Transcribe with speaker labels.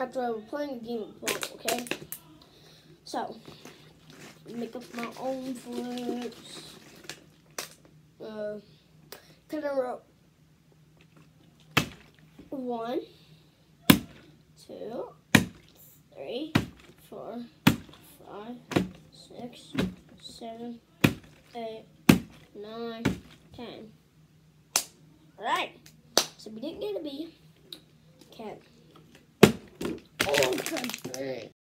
Speaker 1: after playing a game of ball, okay? So, make up my own flips. Uh, kind of one, two, three, four, five, six, seven, eight, nine, ten. Alright, so we didn't get a B. Okay. Oh, okay.